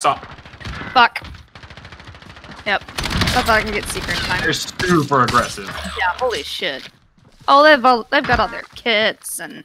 Stop. Fuck. Yep. I thought I can get secret time. They're super aggressive. Yeah, holy shit. Oh, they've all, they've got all their kits and